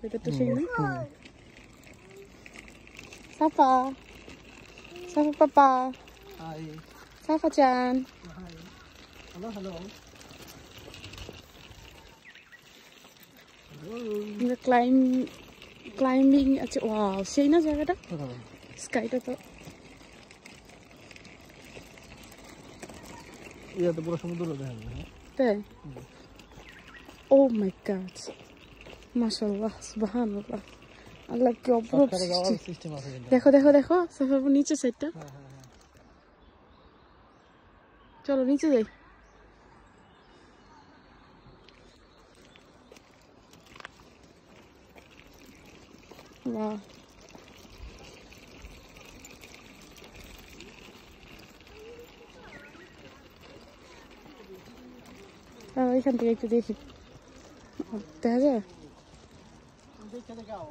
Dekat tu sini. Hmm. Safa. Safa papa. Hi. Safa chan. Hi. Hello hello. Hello. climb climbing acha wow, seina jagata. Sky ta to. Ya, tu pura samudra dah. Oh my god. মাশাল্লাহ সুবাহান আল্লাহ কি অপরূপ দেখো দেখো দেখো সাফাবু নিচে সাইডটা চলো নিচে যাই। Wow. এখান থেকে একটু দেখি। দেখা যায় É legal.